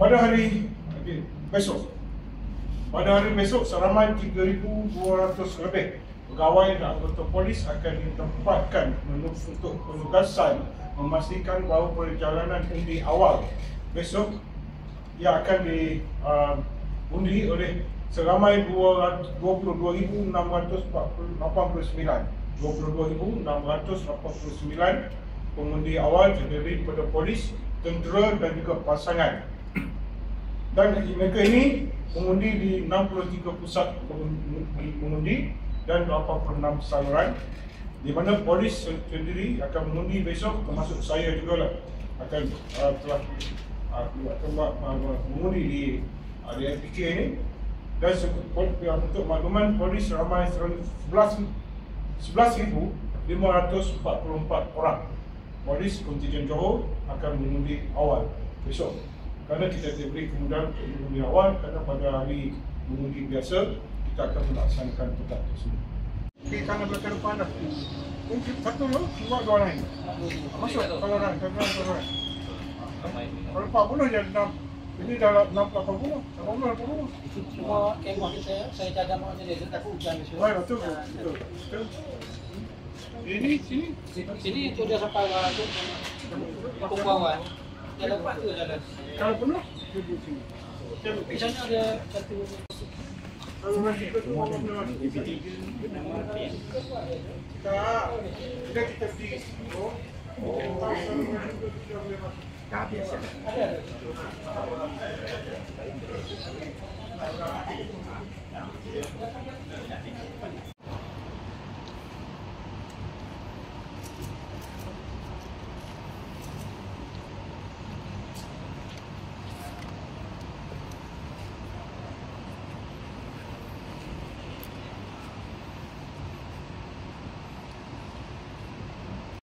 pada hari okay, besok. Pada hari besok seramai 3,200 lebih pegawai dan anggota polis akan ditempatkan untuk penugasan memastikan bahawa perjalanan undi awal. Besok yang akan diundi uh, oleh seramai 22,689 22,689 pengundi awal terdiri daripada polis, tentera dan juga pasangan dan mereka ini mengundi di 63 pusat mengundi dan 86 saluran di mana polis sendiri akan mengundi besok termasuk saya juga lah akan uh, telah uh, akan uh, mengundi di uh, di FPK ini. Dan untuk makluman polis ramai 11 11,544 orang. Polis kontingen Johor akan mengundi awal besok kerana kita diberi kemudahan untuk mengundi awal kerana pada hari mengundi biasa kita akan melaksanakan tetap tersebut. Di kanan belakang depan dah. Mungkin satu dulu keluar dua lain. Masuk kalau orang kalau orang kalau orang kalau empat puluh je enam. Ini dah enam lapan puluh lapan puluh lapan puluh. Cuma kemah kita saya jaga mak dia takut hujan. Baik, betul betul ini sini. Sini tu dia sampai lah tu. Kampung Dia dapat tu jalan. kalau penuh duduk sini. Di sana ada satu kalau nanti kita oh. Dah ada.